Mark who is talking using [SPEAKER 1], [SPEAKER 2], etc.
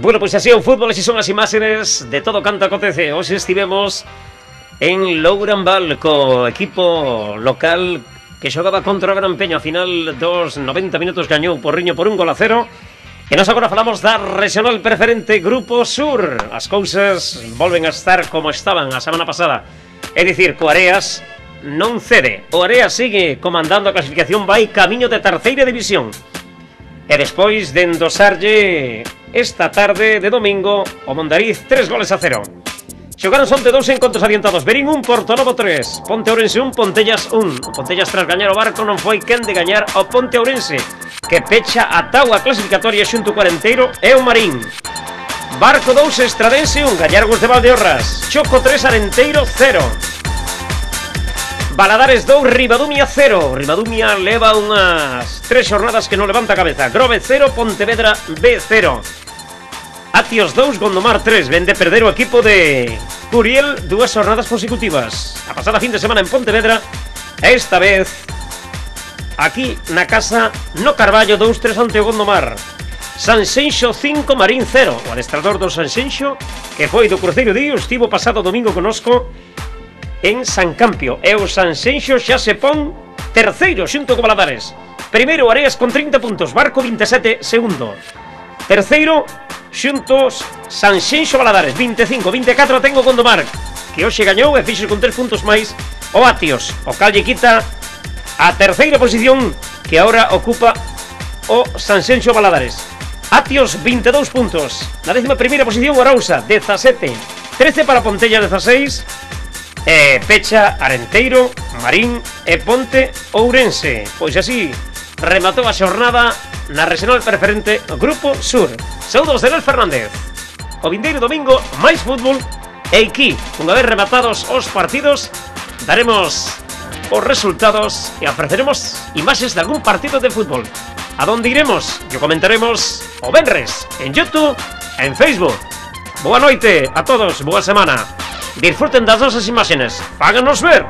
[SPEAKER 1] Bueno, pois así é o fútbol, así son as imágenes de todo canto acontece. Hoxe estivemos en Louranval co equipo local que xogaba contra o Gran Peño a final dos 90 minutos gañou Porriño por un gol a cero. E nos agora falamos da regional preferente Grupo Sur. As cousas volven a estar como estaban a semana pasada. É dicir, co Areas non cede. O Areas sigue comandando a clasificación vai camiño de terceira división. E despois de endosarlle esta tarde de domingo o Mondariz 3 goles a 0. Xogaron son de dous encontros adiantados. Berín 1, Porto Novo 3 Ponte Ourense 1, Pontellas 1 O Pontellas tras gañar o barco non foi quen de gañar o Ponte Ourense Que pecha a taua clasificatoria xunto o Cuarenteiro e o Marín. Barco 2, Estradense 1, Gallargos de Valdeorras. Choco 3, Arenteiro 0 Baladares 2, Ribadumia 0 Ribadumia leva unhas tres xornadas que non levanta a cabeza. Grove 0, Pontevedra B 0 Atios 2, Gondomar 3. Vende perder o equipo de Curiel dúas jornadas consecutivas. A pasada fin de semana en Pontevedra, esta vez aquí na casa no Carballo 2-3 ante o Gondomar. Sanxenxo 5, Marín 0. O adestrador do Sanxenxo, que foi do Cruceiro Dío, estivo pasado domingo conosco en San Campio. E o Sanxenxo xa se pon terceiro xunto co Baladares. Primeiro Areas con 30 puntos, Barco 27, segundo. Terceiro, xuntos Sanxenxo Baladares 25-24 tengo o Gondomar Que hoxe gañou e fixe con tres puntos máis O Atios, o Calle quita A terceira posición Que agora ocupa o Sanxenxo Baladares. Atios 22 puntos. Na décima primeira posición Arausa 17 13 para Pontella 16 E Pecha, Arenteiro, Marín e Ponte Ourense. Pois así rematou a xornada na Rexional Preferente Grupo Sur. Saudos de Nel Fernández. O vindeiro domingo, máis fútbol e aquí, unha vez rematados os partidos, daremos os resultados e ofreceremos imaxes de algún partido de fútbol. A donde iremos? Que comentaremos o Benres, en Youtube, en Facebook. Boa noite a todos, boa semana. Disfruten das nosas imaxes, Páganos ver.